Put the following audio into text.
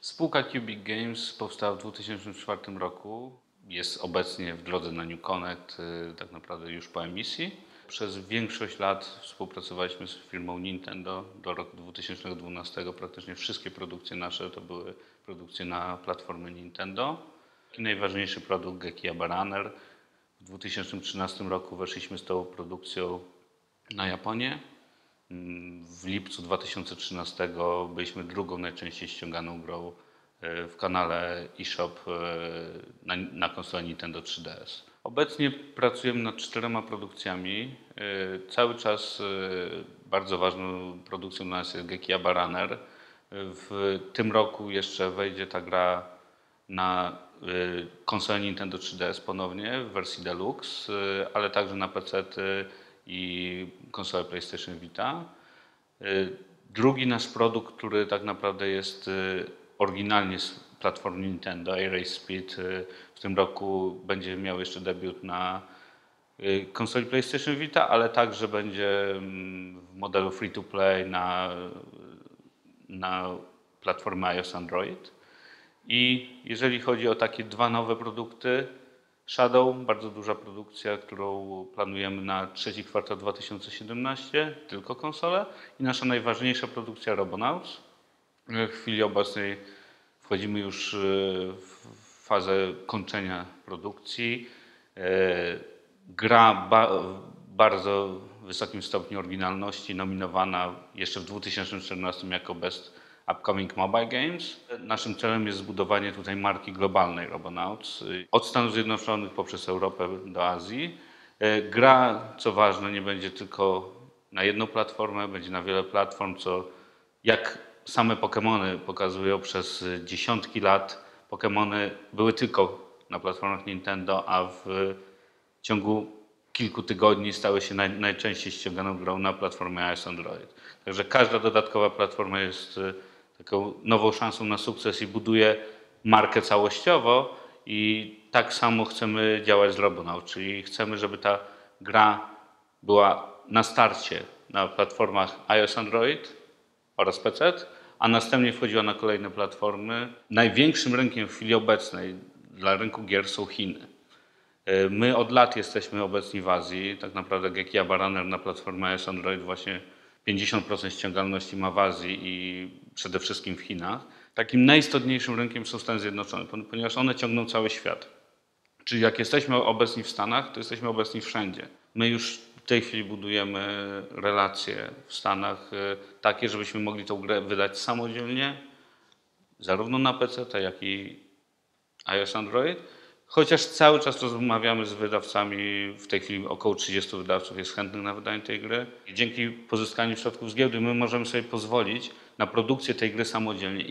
Spółka Cubic Games powstała w 2004 roku. Jest obecnie w drodze na New Connect, y, tak naprawdę już po emisji. Przez większość lat współpracowaliśmy z firmą Nintendo. Do roku 2012 praktycznie wszystkie produkcje nasze to były produkcje na platformę Nintendo. I najważniejszy produkt Gekiaba Runner. W 2013 roku weszliśmy z tą produkcją na Japonię. W lipcu 2013 byliśmy drugą najczęściej ściąganą grą e, w kanale eShop e, na, na konsoli Nintendo 3DS. Obecnie pracujemy nad czterema produkcjami. E, Cały czas bardzo ważną produkcją dla nas jest Gekiaba Runner. W tym roku jeszcze wejdzie ta gra na konsolę Nintendo 3DS ponownie w wersji Deluxe, ale także na PC i konsolę PlayStation Vita. Y, Drugi nasz produkt, który tak naprawdę jest y, oryginalnie z platformy Nintendo, A-Race Speed, y, w tym roku będzie miał jeszcze debiut na konsoli PlayStation Vita, ale także będzie mm, w modelu free to play na, na platformę iOS Android. I jeżeli chodzi o takie dwa nowe produkty, Shadow, bardzo duża produkcja, którą planujemy na trzeci kwartał 2017, tylko konsolę. I nasza najważniejsza produkcja Robonauts. W chwili obecnej wchodzimy już e, w fazę kończenia produkcji. E, Gra ba bardzo wysokim stopniu oryginalności, nominowana jeszcze w 2014 jako Best Upcoming Mobile Games. Naszym celem jest zbudowanie tutaj marki globalnej Robonauts, y, od Stanów Zjednoczonych poprzez Europę do Azji. E, Gra, co ważne, nie będzie tylko na jedną platformę, będzie na wiele platform, co jak same Pokémony pokazują przez y, dziesiątki lat, Pokémony były tylko na platformach Nintendo, a w ciągu kilku tygodni stały się naj, najczęściej ściąganą grą na platformie iOS Android. Także każda dodatkowa platforma jest y, taką nową szansą na sukces i buduje markę całościowo i tak samo chcemy działać z Robonaut, czyli chcemy, żeby ta gra była na starcie na platformach iOS Android oraz PC, a następnie wchodziła na kolejne platformy. Największym rynkiem w chwili obecnej dla rynku gier są Chiny. E, My od lat jesteśmy obecni w Azji. Tak naprawdę Gekiaba Runner na platformie iOS Android właśnie 50% ściągalności ma w Azji i przede wszystkim w Chinach. Takim najistotniejszym rynkiem są Stany Zjednoczone, pon- ponieważ one ciągną cały świat. Czyli jak jesteśmy obecni w Stanach, to jesteśmy obecni wszędzie. My już w tej chwili budujemy relacje w Stanach e, takie, żebyśmy mogli tą grę wydać samodzielnie, zarówno na PC, jak i iOS Android. Chociaż cały czas rozmawiamy z wydawcami, w tej chwili około 30 wydawców jest chętnych na wydanie tej gry. I dzięki pozyskaniu środków z giełdy my możemy sobie pozwolić na produkcję tej gry samodzielnie